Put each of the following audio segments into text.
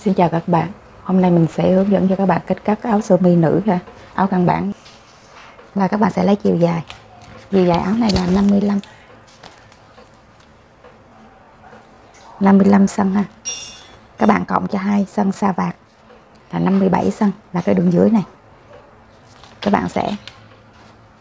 Xin chào các bạn. Hôm nay mình sẽ hướng dẫn cho các bạn cách cắt áo sơ mi nữ ha, Áo căn bản. Và các bạn sẽ lấy chiều dài. Chiều dài áo này là 55 55 cm ha. Các bạn cộng cho 2 cm sa vạt Là 57 cm là cái đường dưới này. Các bạn sẽ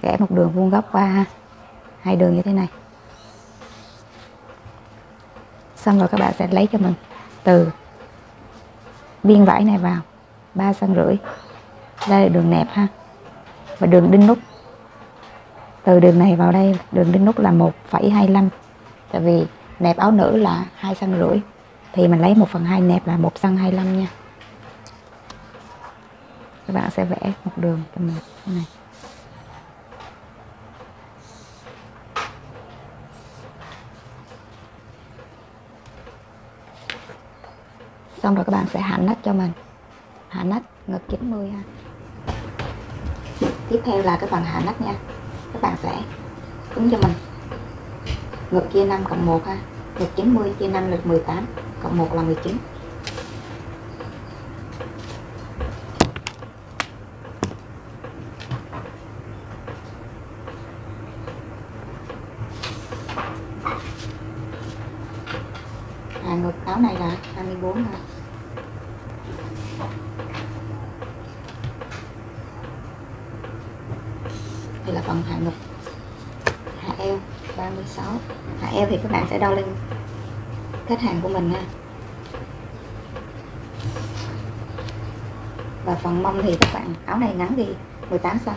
Vẽ một đường vuông góc qua ha. Hai đường như thế này. Xong rồi các bạn sẽ lấy cho mình Từ biên vải này vào 3 cm rưỡi. Đây là đường nẹp ha và đường đinh nút. Từ đường này vào đây đường đinh nút là 1,25 tại vì nẹp áo nữ là 2 cm rưỡi thì mình lấy 1 phần 2 nẹp là 1 cm 25 nha. Các bạn sẽ vẽ một đường cho mình này. Xong rồi các bạn sẽ hạ nách cho mình. Hạ nách ngực 90 ha. Tiếp theo là cái phần hạ nách nha. Các bạn sẽ ứng cho mình. Ngực chia 5 cộng 1 ha. Ngực 90 chia 5 là 18 cộng 1 là 19 à, ngực áo này là 24 ha đây là phần hạ ngực hạ eo 36 hạ eo thì các bạn sẽ đo lên khách hàng của mình ha và phần mông thì các bạn, áo này ngắn đi 18 cm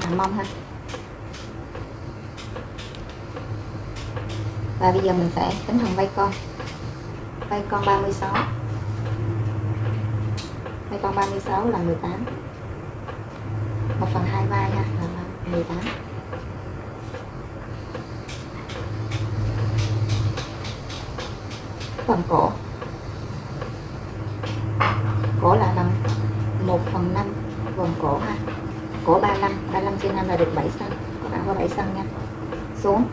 phần mông ha. Và bây giờ mình sẽ tính phần vai con. Vai con 36 vai con 36 là 18 1 phần 2 vai ha, là 18 phần cổ. Cổ là bằng 1 phần 5 vòng cổ ha. Cổ 35 35 trên 5 là được 7 cm các bạn có 7 cm nha. Xuống.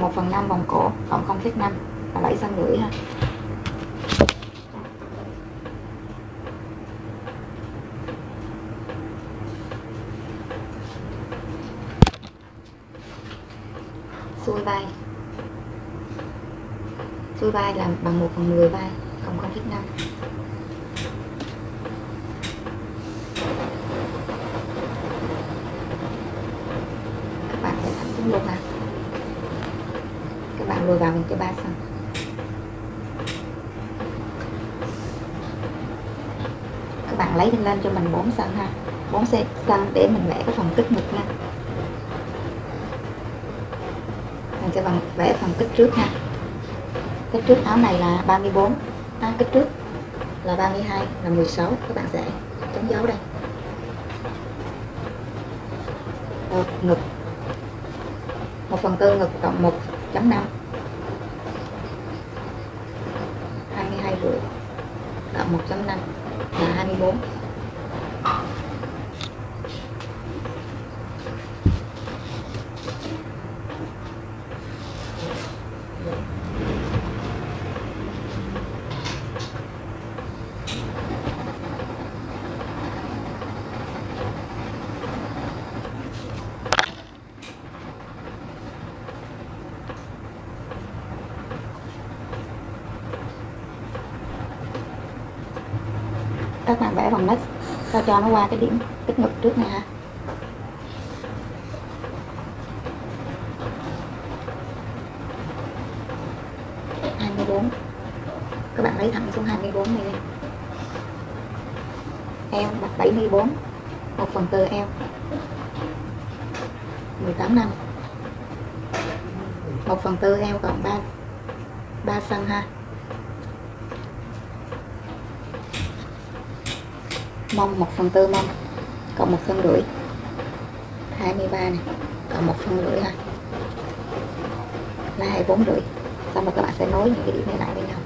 1 phần 5 vòng cổ cộng 0,5 là 7 cm rưỡi ha xuôi vai xuôi vai là bằng 1 phần 10 vai cộng 0,5 các bạn sẽ thẳng xuống luôn ha các bạn lùi vào mình cho 3 cm các bạn lấy lên cho mình 4 cm ha. 4 xăng để mình vẽ cái phần kích ngực nha. Mình sẽ vẽ phần kích trước ha kích trước áo này là 34 à, kích trước là 32 là 16 các bạn sẽ chống dấu đây. Rồi, ngực. 1 phần tư ngực cộng 1.5 22 rưỡi. Cộng 1.5 là 24 các bạn vẽ vòng nách sao cho nó qua cái điểm kích ngực trước này ha. Hai mươi bốn. Các bạn lấy thẳng xuống 24 này nha eo đặt 74 một phần tư eo 18 năm. Một phần tư eo còn 3 3 phân ha. Mông 1 phần tư mông, cộng 1 phần rưỡi. 23 này, cộng 1 phần rưỡi thôi. Là 24 rưỡi. Xong rồi các bạn sẽ nối những cái điểm này lại với nhau.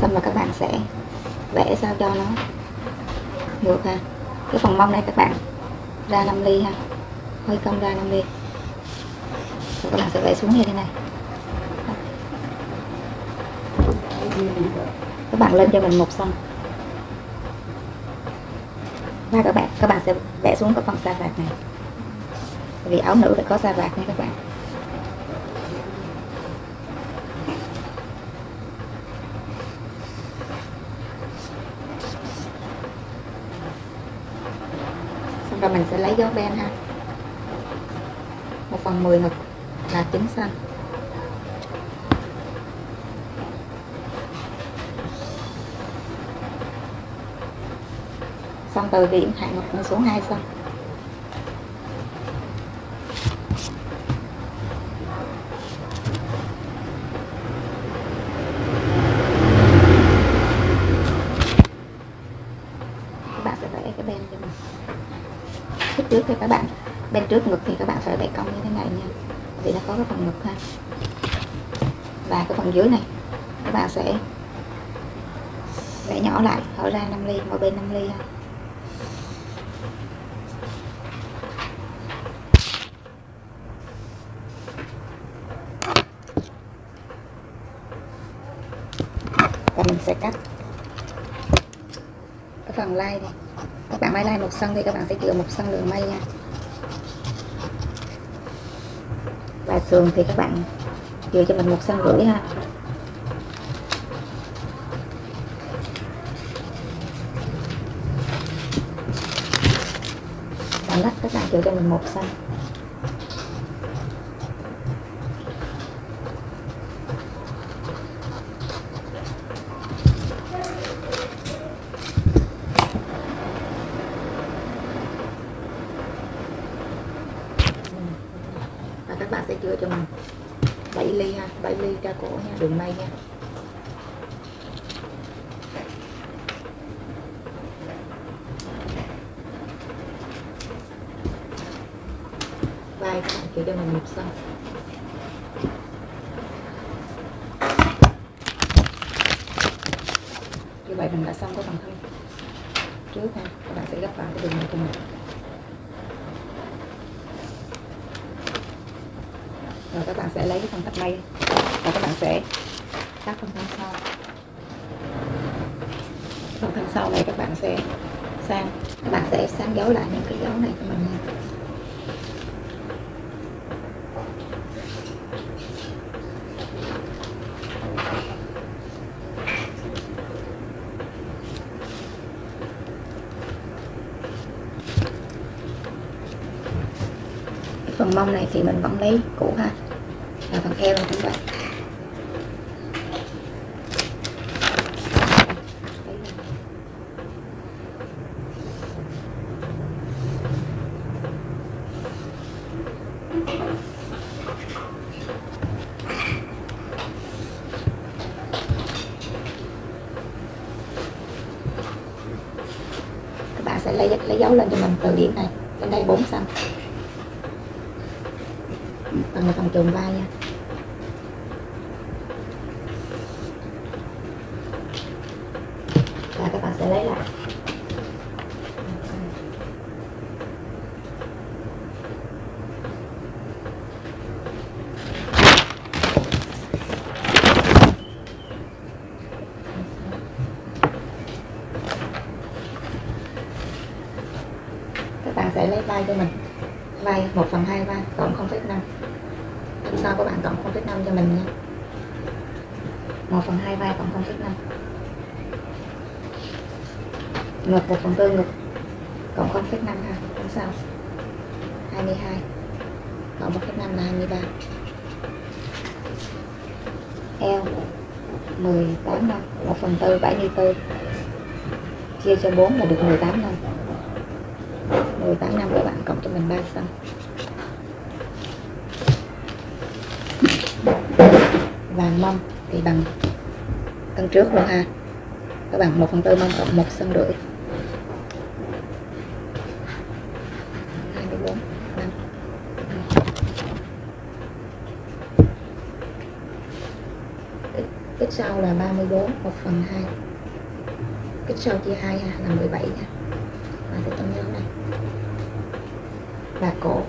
Xong rồi các bạn sẽ vẽ sao cho nó ngược ha. Cái phần mông này các bạn ra 5 ly ha hơi cong ra 5 ly rồi các bạn sẽ vẽ xuống như thế này. Các bạn lên cho mình một xong. Và các bạn các bạn sẽ vẽ xuống cái phần sa vạt này. Vì áo nữ phải có sa vạt nha các bạn. Xong rồi mình sẽ lấy dấu ben ha phần 10 ngực là trứng xanh xong từ điểm hạ ngực xuống hai xong các bạn sẽ vẽ cái bên cho mình trước trước thì các bạn. Bên trước ngực thì các bạn phải vẽ cong như thế này nha vì nó có cái phần ngực ha và cái phần dưới này, các bạn sẽ vẽ nhỏ lại ở ra 5 ly, mỗi bên 5 ly ha. Và mình sẽ cắt cái phần lai này. Các bạn may lai một sân thì các bạn sẽ chừa một sân đường may nha. Và sườn thì các bạn chừa cho mình một sân rưỡi ha và lách cho mình một sân và các bạn sẽ chữa cho mình. 7 ly ha 7 ly ra cổ nha đường may nha vai các bạn nhịp sau như vậy mình đã xong cái phần thân. Trước ha, các bạn sẽ gấp vào cái đường này của mình. Rồi các bạn sẽ lấy cái phần thắt may và các bạn sẽ cắt phần thân sau. Phần thân sau này các bạn sẽ sang, các bạn sẽ sang dấu lại những cái dấu này cho mình nha. Mông này thì mình vẫn lấy cũ ha. Và phần eo cũng vậy. Các bạn sẽ lấy lấy dấu lên cho mình từ điểm này. Lên đây 4 xanh phần là phần trường vai nha và các bạn sẽ lấy lại các bạn sẽ lấy vai cho mình vai 1 phần 2 vai cộng 0,5 thân sau các bạn cộng 0,5 cho mình nha 1 phần 2 vai cộng 0,5 ngực 1 phần 4 ngực cộng 0,5 ha thân sao. 22 cộng 1 phép 5 là 23 L 18 năm 1 phần 4 74 chia cho 4 là được 18 năm. 18 năm các bạn cộng cho mình 3 cm và mâm thì bằng cân trước luôn ha. Các bạn 1 phần tư mâm cộng 1 cm rưỡi. 24 5 Kích- kích sau là 34 1 phần 2 kích sau chia 2 ha, là 17 nha và sẽ tâm nhau này và cổ.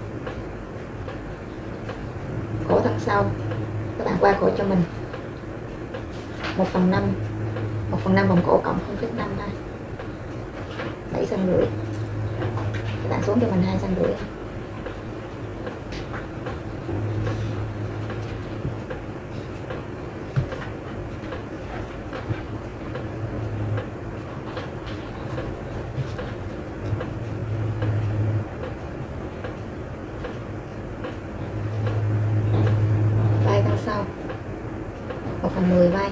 Cổ thân sau. Các bạn qua cổ cho mình một phần năm. Một phần năm vòng cổ cộng 0,5 đây bảy cm rưỡi. Các bạn xuống cho mình hai cm rưỡi. Vai thân sau. Một phần mười vai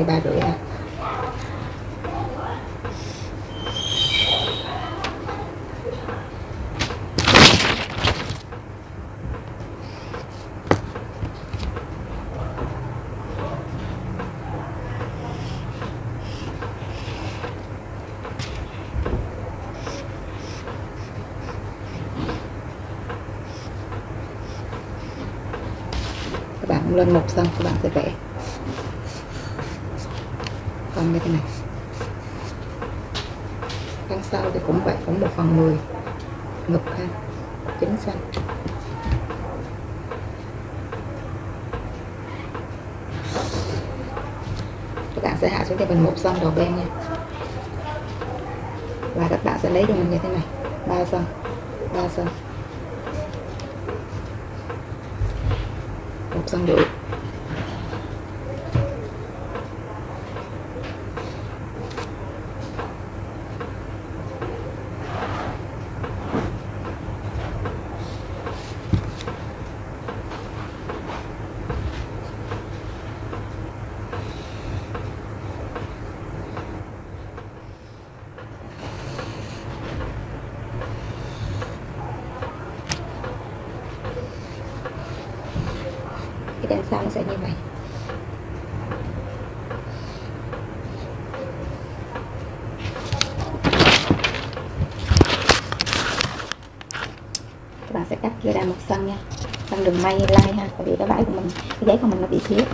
13 rưỡi à bạn lên một xong các bạn sẽ vẽ còn như thế này. Thân sau thì cũng vậy, cũng một phần mười. Ngực ha, chính xanh các bạn sẽ hạ xuống cho mình một xong đầu bên nha. Và các bạn sẽ lấy cho mình như thế này. Ba xong ba xong một xong rưỡi cái đằng sau nó sẽ như vậy các bạn sẽ cắt chia ra một phân nha phân đường may lai ha, tại vì cái vải của mình, cái giấy của mình nó bị thiếu.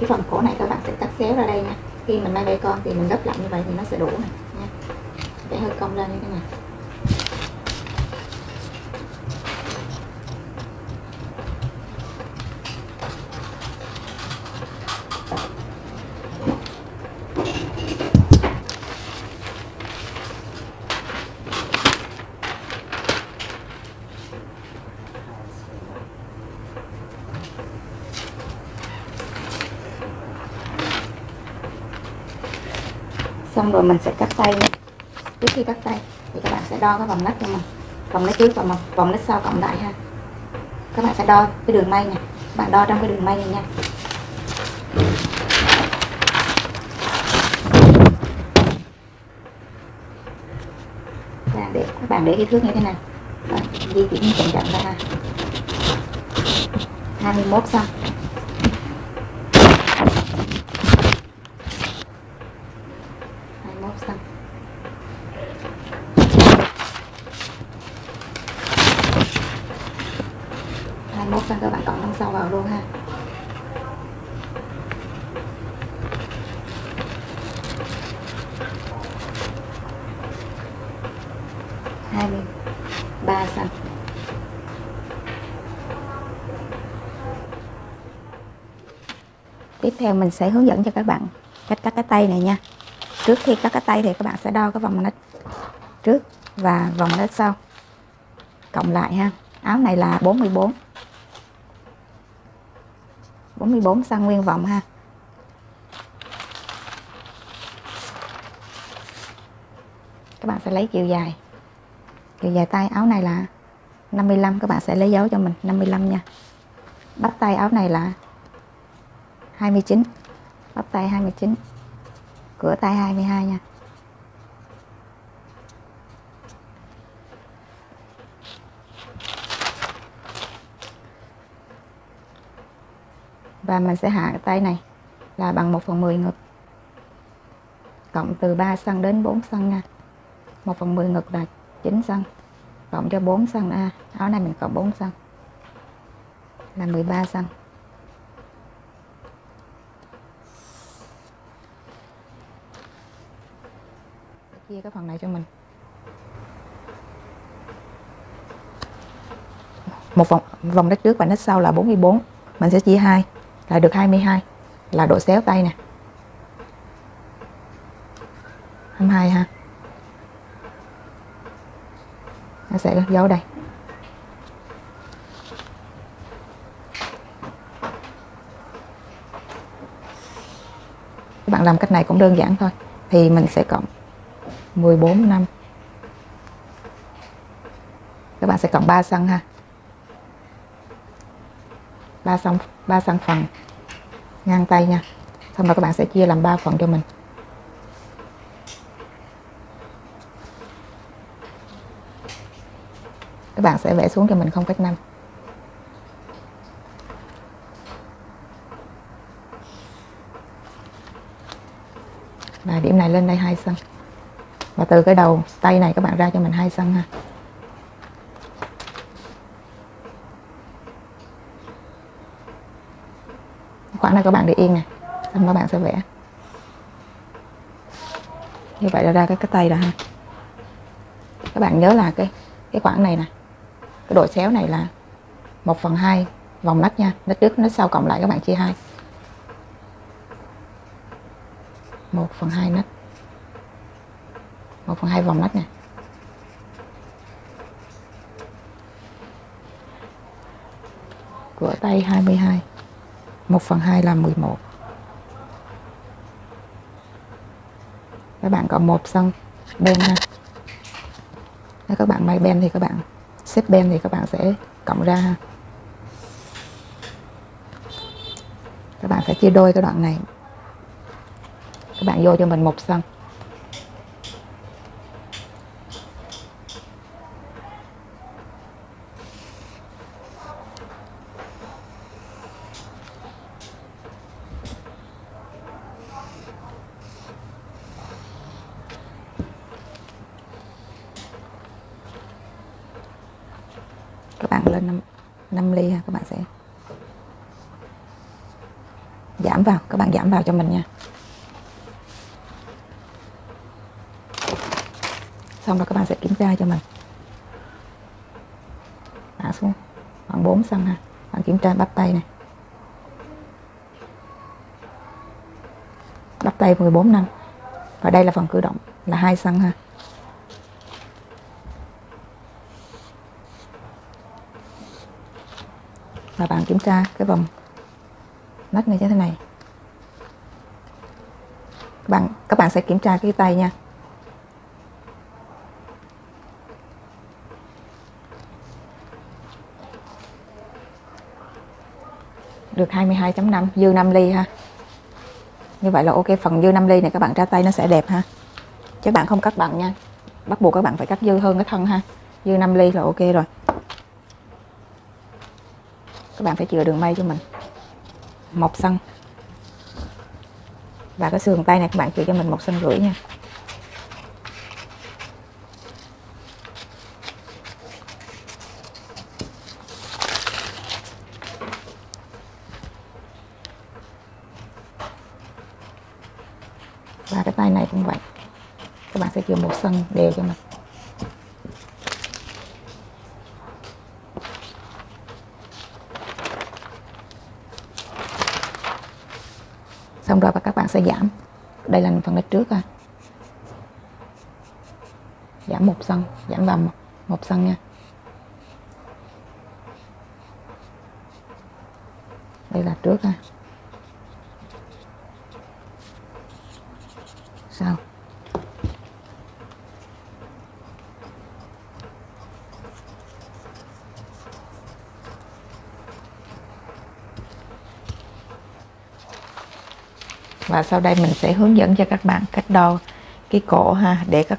Cái phần cổ này các bạn sẽ cắt xéo ra đây nha. Khi mình may bé con thì mình gấp lại như vậy thì nó sẽ đủ nè nha. Để hơi cong lên như thế này. Xong rồi mình sẽ cắt tay nhé trước khi cắt tay, thì các bạn sẽ đo cái vòng nách cho mình. Vòng nách trước và một vòng nách sau cộng lại ha. Các bạn sẽ đo cái đường may nè. Các bạn đo trong cái đường may này nha. Để, các bạn để cái thước như thế này di chuyển chậm chậm ra ha. 21 xong hai mốt xong hai mốt 21 cân các bạn cộng đằng sau vào luôn ha? Hai mươi ba cân tiếp theo mình sẽ hướng dẫn cho các bạn cách cắt cái tay này nha. Trước khi cắt cái tay thì các bạn sẽ đo cái vòng nách trước và vòng nách sau. Cộng lại ha. Áo này là 44 44 xăng nguyên vọng ha. Các bạn sẽ lấy chiều dài. Chiều dài tay áo này là 55 các bạn sẽ lấy dấu cho mình 55 nha. Bắp tay áo này là 29 bắp tay 29 cửa tay 22 nha. Và mình sẽ hạ cái tay này là bằng 1 phần 10 ngực. Cộng từ 3 xăng đến 4 xăng nha. 1 phần 10 ngực là 9 xăng cộng cho 4 cm à, áo này mình cộng 4 xăng là 13 xăng. Chia cái phần này cho mình. Một vòng vòng đất trước và đất sau là 44 mình sẽ chia hai là được 22 là độ xéo tay nè. 22 ha. Nó sẽ giấu đây. Các bạn làm cách này cũng đơn giản thôi. Thì mình sẽ cộng 14 năm. Các bạn sẽ cộng 3 xăng ha. 3 xăng 3 xăng phần ngang tay nha. Xong rồi các bạn sẽ chia làm 3 phần cho mình. Các bạn sẽ vẽ xuống cho mình không cách năm. Và điểm này lên đây 2 xăng. Và từ cái đầu tay này các bạn ra cho mình 2 xăng ha. Này các bạn để yên nè. Xong các bạn sẽ vẽ như vậy là ra cái cái tay rồi ha. Các bạn nhớ là cái cái khoảng này nè. Cái độ xéo này là 1 phần 2 vòng nách nha. Nách trước, nách sau cộng lại các bạn chia hai. 1 phần 2 nách. 1 phần 2 vòng nách nè. Cửa tay 22 1 phần 2 là 11 các bạn cộng 1 xong bên ha. Nếu các bạn may bên thì các bạn xếp bên thì các bạn sẽ cộng ra ha. Các bạn phải chia đôi cái đoạn này. Các bạn vô cho mình một cm lên 5, 5 ly ha các bạn sẽ giảm vào các bạn giảm vào cho mình nha. Xong rồi các bạn sẽ kiểm tra cho mình. Hạ xuống khoảng 4 xăng ha. Bạn kiểm tra bắp tay này. Bắp tay 14 năm. Và đây là phần cử động là 2 xăng ha. Và bạn kiểm tra cái vòng nách này như thế này. Các bạn các bạn sẽ kiểm tra cái tay nha. Được 22.5 dư 5 ly ha. Như vậy là ok, phần dư 5 ly này các bạn ra tay nó sẽ đẹp ha. Chứ bạn không cắt bằng nha. Bắt buộc các bạn phải cắt dư hơn cái thân ha. Dư 5 ly là ok rồi các bạn phải chừa đường may cho mình. Một xăng. Và cái sườn tay này các bạn chừa cho mình một xăng rưỡi nha. Và cái tay này cũng vậy. Các bạn sẽ chừa một xăng đều cho mình. Sẽ giảm. Đây là phần đích trước ha. Giảm một sân giảm vào một, một sân nha. Đây là trước ha. Sau. Và sau đây mình sẽ hướng dẫn cho các bạn cách đo cái cổ ha, để các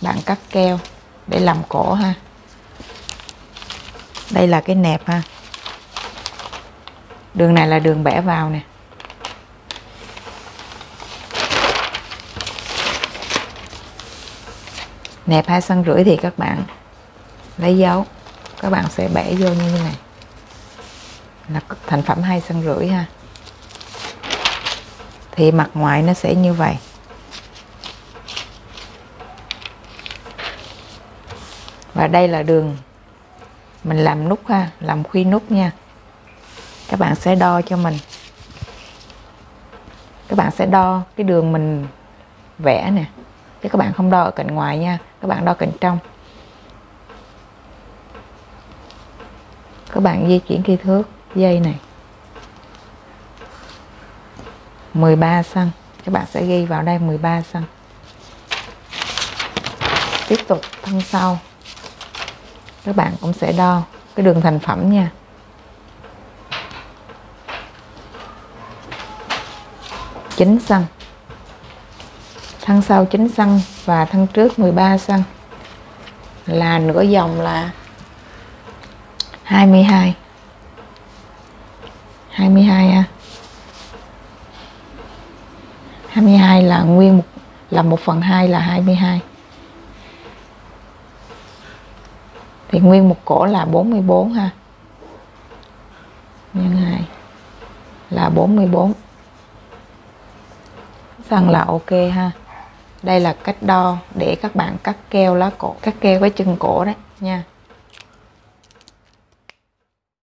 bạn cắt keo, để làm cổ ha. Đây là cái nẹp ha. Đường này là đường bẻ vào nè. Nẹp hai cm rưỡi thì các bạn lấy dấu. Các bạn sẽ bẻ vô như thế này. Là thành phẩm hai cm rưỡi ha thì mặt ngoài nó sẽ như vậy. Và đây là đường mình làm nút ha, làm khuy nút nha. Các bạn sẽ đo cho mình. Các bạn sẽ đo cái đường mình vẽ nè. Chứ các bạn không đo ở cạnh ngoài nha, các bạn đo cạnh trong. Các bạn di chuyển cây thước dây này. 13 xăng. Các bạn sẽ ghi vào đây 13 xăng. Tiếp tục thân sau. Các bạn cũng sẽ đo cái đường thành phẩm nha. Chín xăng. Thân sau 9 xăng và thân trước 13 xăng. Là nửa dòng là 22 22 ha. 22 là nguyên một, là 1 phần 2 là 22 thì nguyên một cổ là 44 ha. Nhân 2 là 44 rằng là ok ha. Đây là cách đo để các bạn cắt keo lá cổ, cắt keo với chân cổ đấy nha.